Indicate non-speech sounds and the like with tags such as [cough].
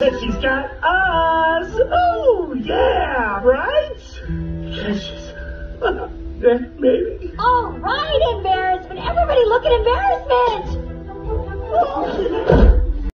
And she's got us. Oh, yeah, right? Precious. [laughs] Maybe. All right, embarrassment. Everybody look at embarrassment.